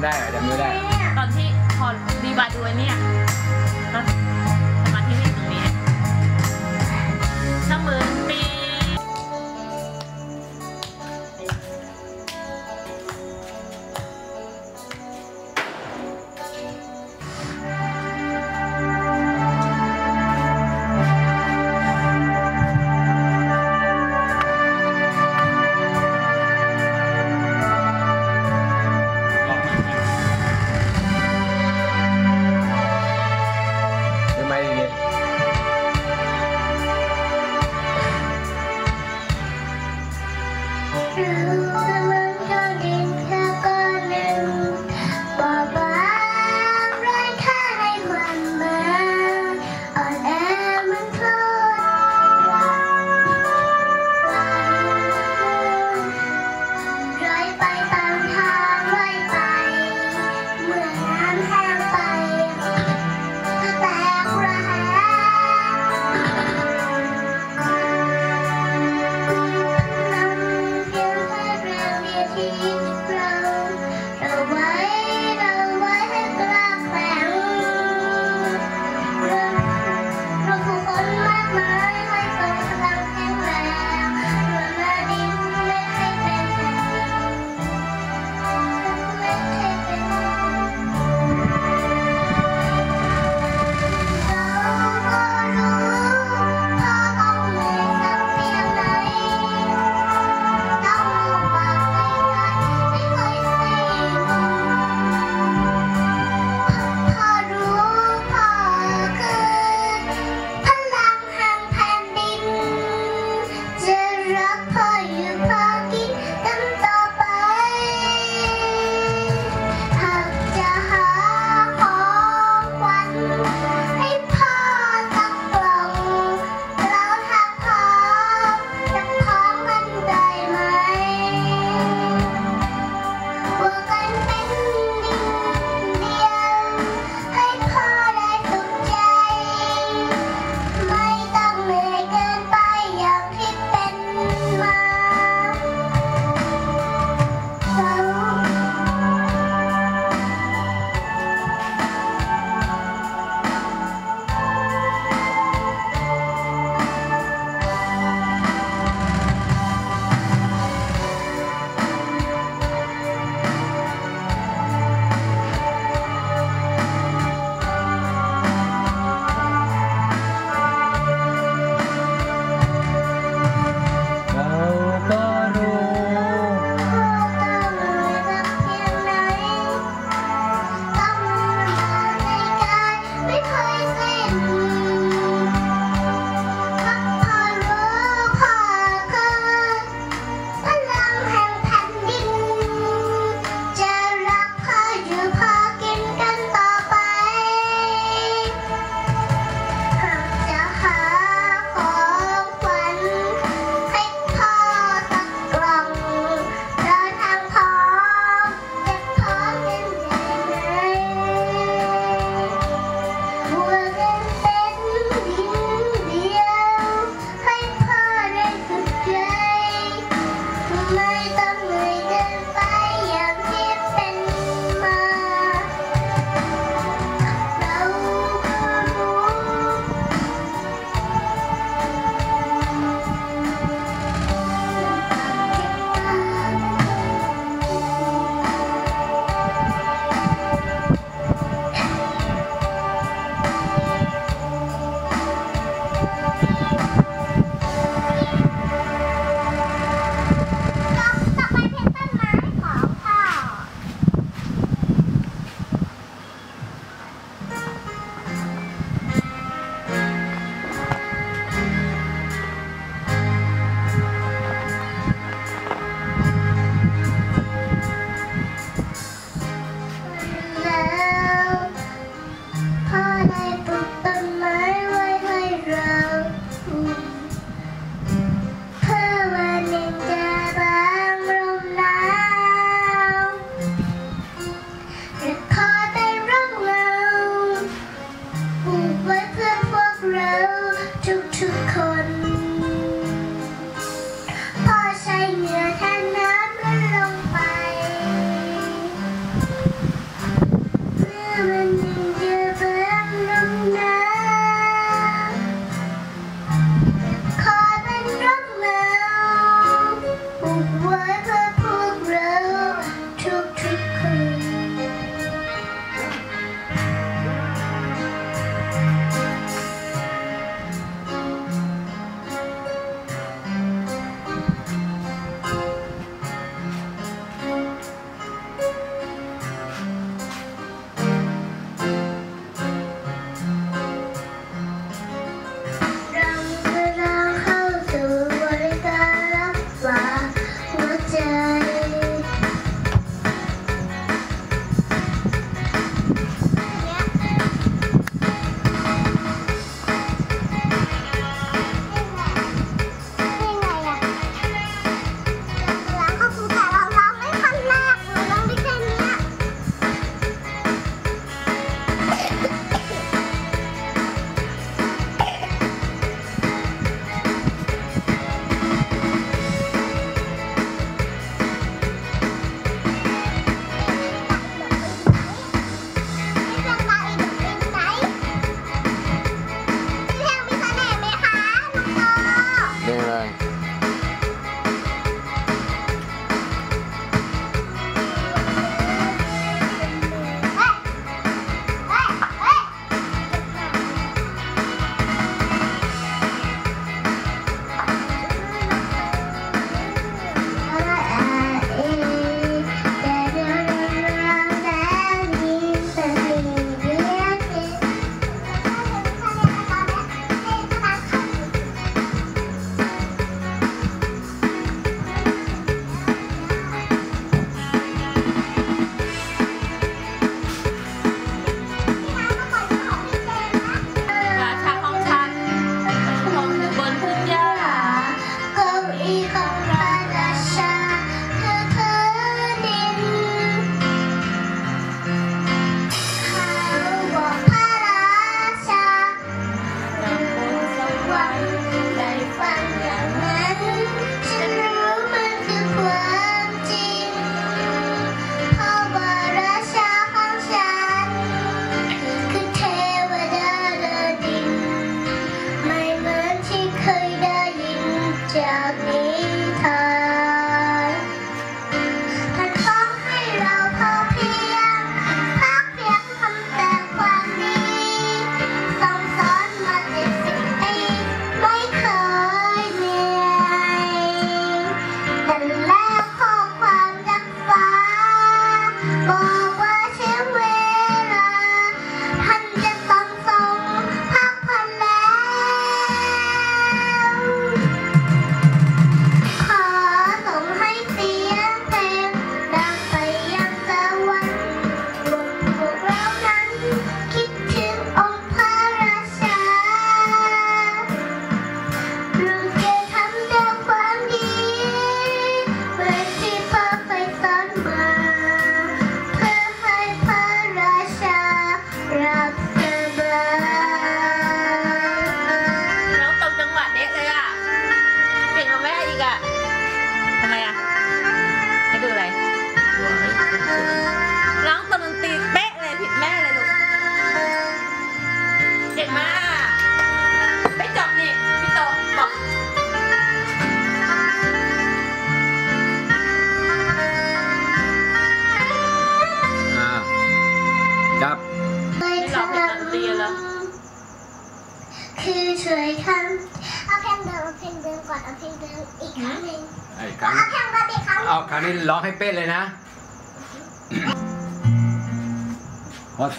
ำได้จำไม่ได้ ตอนที่พอดีบาดูไอ้เนี่ย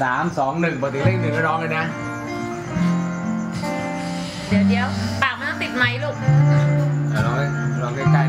สามสองหนึ่งปกติเลขหนึ่งไม่ร้องเลยนะ เดี๋ยวเดี๋ยวปากมันต้องติดไหมลูก ลองลองใกล้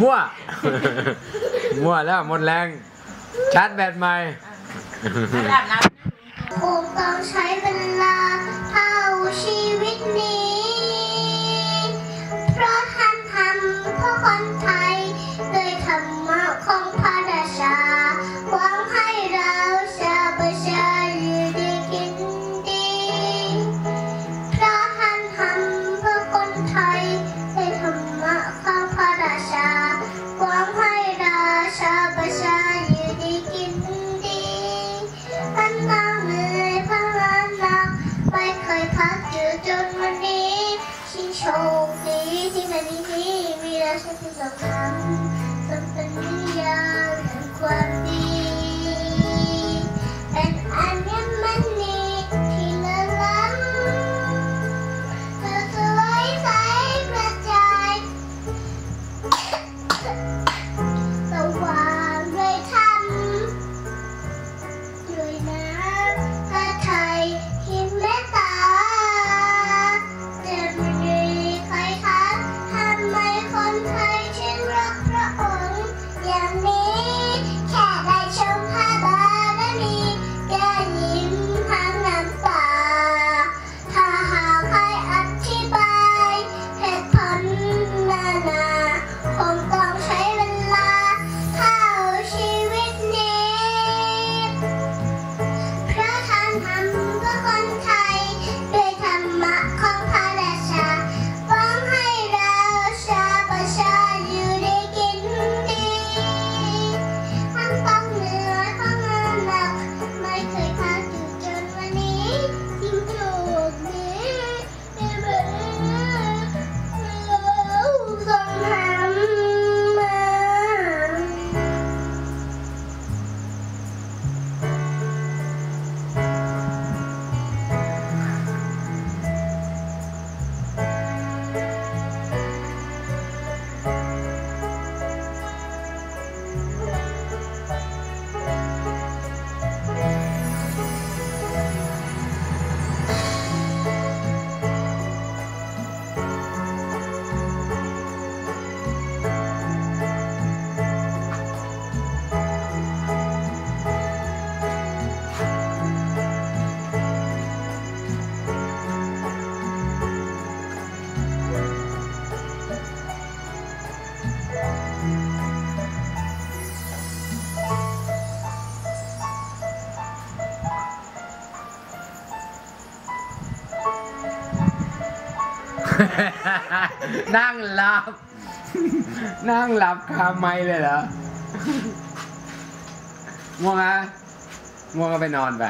มั่ว มั่วแล้วหมดแรง ชาร์จแบตใหม่อาบน้ำครูต้องใช้เวลาเท่าชีวิตนี้ เพราะท่านทำเพื่อคนไทย นั่งหลับ นั่งหลับคาไม้เลยเหรอง่วงอะง่วงก็ไปนอนไป